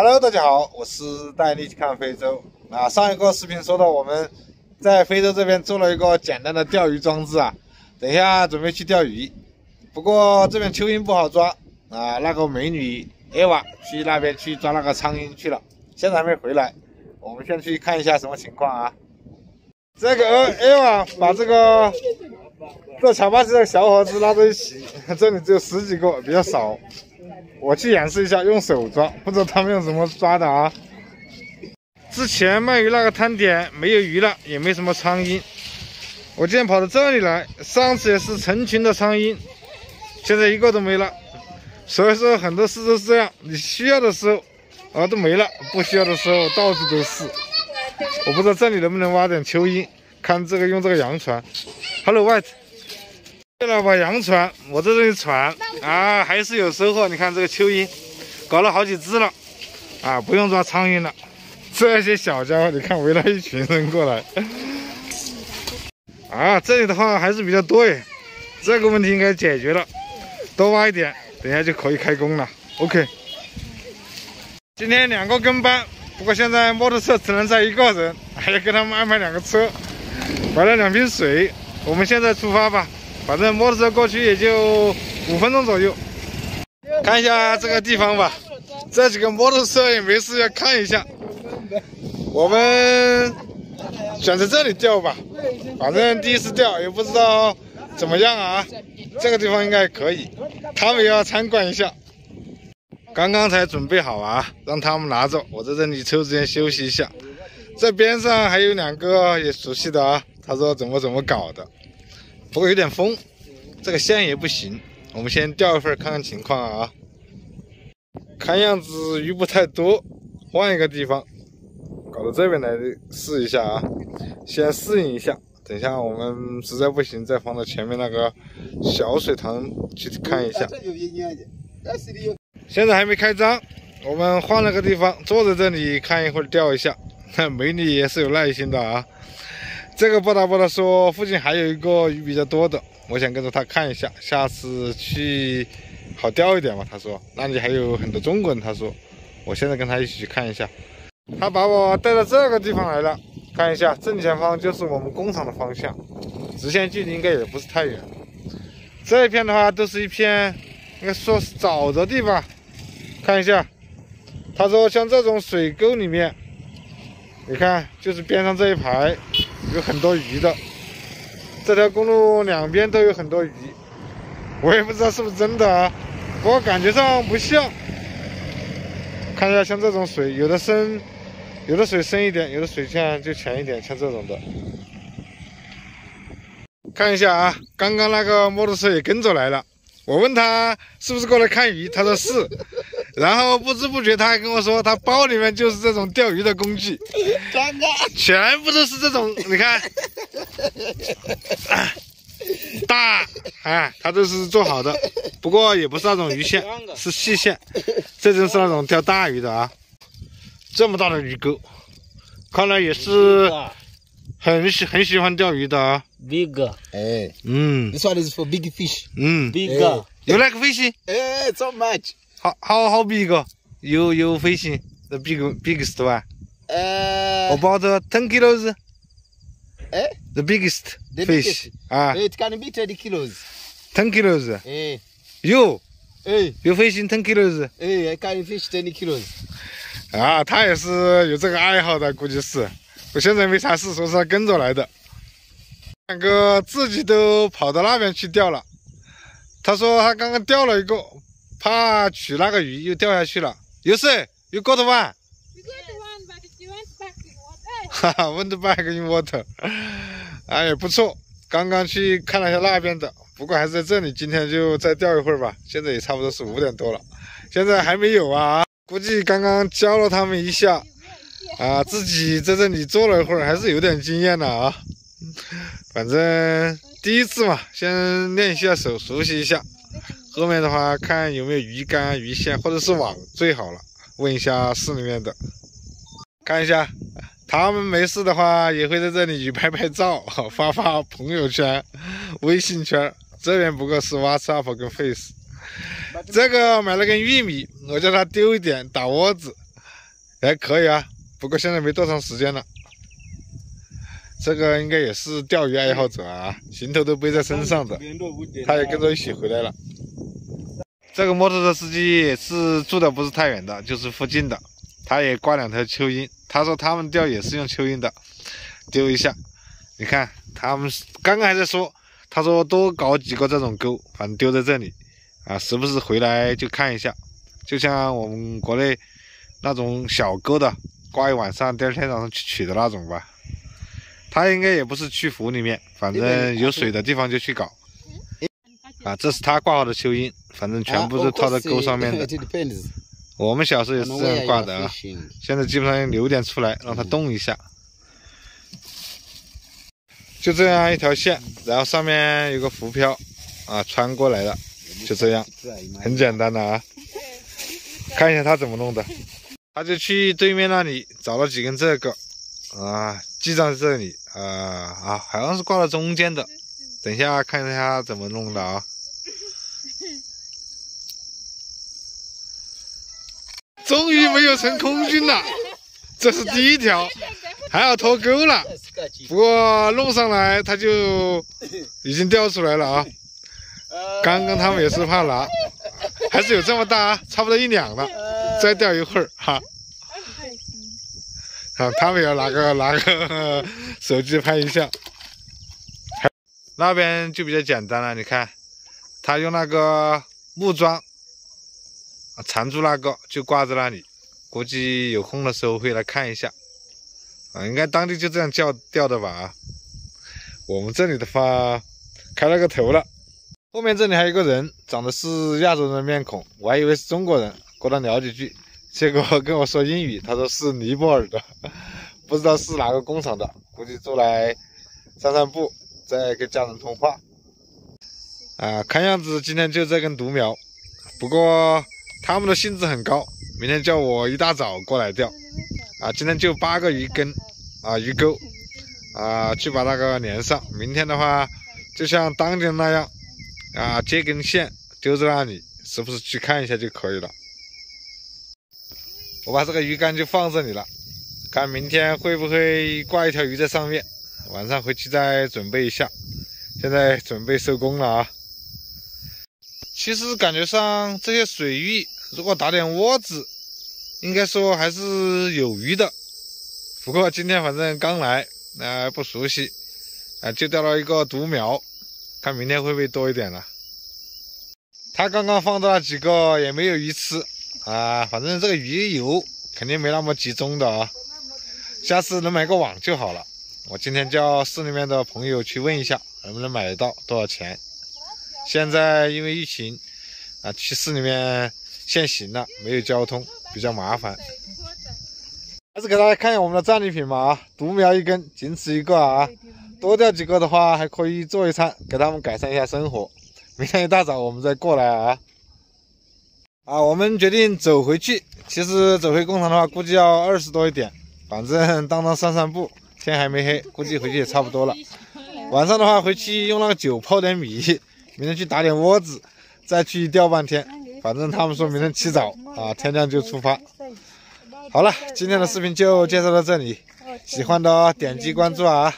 Hello，大家好，我是带你去看非洲。啊，上一个视频说到我们在非洲这边做了一个简单的钓鱼装置啊，等一下准备去钓鱼。不过这边蚯蚓不好抓啊，那个美女 Eva 去那边去抓那个苍蝇去了，现在还没回来。我们先去看一下什么情况啊。这个 Eva 把这个这乔巴西的小伙子拉在一起，这里只有十几个，比较少。我去演示一下，用手抓，不知道他们用什么抓的啊？之前卖鱼那个摊点没有鱼了，也没什么苍蝇。我今天跑到这里来，上次也是成群的苍蝇，现在一个都没了。所以说很多事都是这样，你需要的时候啊都没了，不需要的时候到处都是。我不知道这里能不能挖点蚯蚓，看这个用这个洋船。Hello White。为了把洋船，我在这里船啊，还是有收获。你看这个蚯蚓，搞了好几只了，啊，不用抓苍蝇了。这些小家伙，你看围了一群人过来，啊，这里的话还是比较多诶，这个问题应该解决了，多挖一点，等下就可以开工了。OK，今天两个跟班，不过现在摩托车只能载一个人，还要给他们安排两个车，买了两瓶水，我们现在出发吧。反正摩托车过去也就五分钟左右，看一下这个地方吧。这几个摩托车也没事要看一下。我们选择这里钓吧，反正第一次钓也不知道怎么样啊。这个地方应该可以，他们也要参观一下。刚刚才准备好啊，让他们拿着，我在这里抽时间休息一下。这边上还有两个也熟悉的啊，他说怎么怎么搞的。不过有点风，这个线也不行。我们先钓一会儿看看情况啊。看样子鱼不太多，换一个地方，搞到这边来试一下啊。先适应一下，等一下我们实在不行再放到前面那个小水塘去看一下。现在还没开张，我们换了个地方，坐在这里看一会儿钓一下。美女也是有耐心的啊。这个波达波达说附近还有一个鱼比较多的，我想跟着他看一下，下次去好钓一点嘛。他说那里还有很多中国人。他说我现在跟他一起去看一下。他把我带到这个地方来了，看一下正前方就是我们工厂的方向，直线距离应该也不是太远。这一片的话都是一片应该说是沼泽地方，看一下。他说像这种水沟里面，你看就是边上这一排。有很多鱼的，这条公路两边都有很多鱼，我也不知道是不是真的啊，不过感觉上不像。看一下，像这种水，有的深，有的水深一点，有的水像就浅一点，像这种的。看一下啊，刚刚那个摩托车也跟着来了。我问他是不是过来看鱼，他说是，然后不知不觉他还跟我说，他包里面就是这种钓鱼的工具，全部都是这种，你看，大，哎，他都是做好的，不过也不是那种鱼线，是细线，这就是那种钓大鱼的啊，这么大的鱼钩，看来也是。很喜很喜欢钓鱼的啊，big，哎，嗯，this one is for big fish，嗯，big，you like fishing？哎，so much，how how how big？you you fishing the big biggest one？呃，about ten kilos？哎，the biggest fish？啊，it can be ten kilos。ten kilos？哎，you？哎，you fishing ten kilos？哎，I can fish ten kilos。啊，他也是有这个爱好的，估计是。我现在没啥事，说是他跟着来的。两个自己都跑到那边去钓了。他说他刚刚钓了一个，怕取那个鱼又掉下去了。有事？You got one？哈哈，went back in water。哎，不错，刚刚去看了一下那边的，不过还是在这里。今天就再钓一会儿吧。现在也差不多是五点多了，现在还没有啊。估计刚刚教了他们一下。啊，自己在这里坐了一会儿，还是有点经验的啊。反正第一次嘛，先练一下手，熟悉一下。后面的话，看有没有鱼竿、鱼线或者是网最好了。问一下市里面的，看一下。他们没事的话，也会在这里拍拍照，发发朋友圈、微信圈。这边不过是 WhatsApp 跟 Face。这个买了根玉米，我叫他丢一点打窝子。还可以啊，不过现在没多长时间了。这个应该也是钓鱼爱好者啊，行头都背在身上的，他也跟着一起回来了。这个摩托车司机是住的不是太远的，就是附近的，他也挂两条蚯蚓。他说他们钓也是用蚯蚓的，丢一下。你看他们刚刚还在说，他说多搞几个这种钩，反正丢在这里啊，时不时回来就看一下，就像我们国内那种小钩的，挂一晚上，第二天早上去取的那种吧。他应该也不是去湖里面，反正有水的地方就去搞。啊，这是他挂好的蚯蚓，反正全部是套在钩上面的。我们小时候也是这样挂的啊，现在基本上留点出来，让它动一下。就这样一条线，然后上面有个浮漂，啊，穿过来了，就这样，很简单的啊。看一下他怎么弄的，他就去对面那里找了几根这个，啊，系在这里，啊啊，好像是挂在中间的。等一下看一下怎么弄的啊！终于没有成空军了，这是第一条，还要脱钩了。不过弄上来它就已经掉出来了啊！刚刚他们也是怕拿，还是有这么大啊，差不多一两了。再钓一会儿哈。好，他们要拿个 拿个手机拍一下。那边就比较简单了，你看，他用那个木桩缠住那个，就挂在那里。估计有空的时候会来看一下。啊，应该当地就这样叫钓的吧？啊，我们这里的话，开了个头了。后面这里还有一个人，长得是亚洲人的面孔，我还以为是中国人，过来聊几句，结果跟我说英语，他说是尼泊尔的，不知道是哪个工厂的，估计出来散散步。再跟家人通话啊，看样子今天就这根独苗，不过他们的兴致很高，明天叫我一大早过来钓啊。今天就八个鱼根啊，鱼钩啊，去把那个连上。明天的话，就像当天那样啊，接根线丢在那里，时不时去看一下就可以了。我把这个鱼竿就放这里了，看明天会不会挂一条鱼在上面。晚上回去再准备一下，现在准备收工了啊。其实感觉上这些水域，如果打点窝子，应该说还是有鱼的。不过今天反正刚来，啊不熟悉，啊就钓了一个独苗，看明天会不会多一点了。他刚刚放的那几个也没有鱼吃啊，反正这个鱼油肯定没那么集中的啊。下次能买个网就好了。我今天叫市里面的朋友去问一下，能不能买得到，多少钱？现在因为疫情啊，去市里面限行了，没有交通，比较麻烦。还是给大家看一下我们的战利品嘛啊，独苗一根，仅此一个啊，多钓几个的话还可以做一餐，给他们改善一下生活。明天一大早我们再过来啊。啊，我们决定走回去。其实走回工厂的话，估计要二十多一点，反正当当散散步。天还没黑，估计回去也差不多了。晚上的话，回去用那个酒泡点米，明天去打点窝子，再去钓半天。反正他们说明天起早啊，天亮就出发。好了，今天的视频就介绍到这里，喜欢的点击关注啊。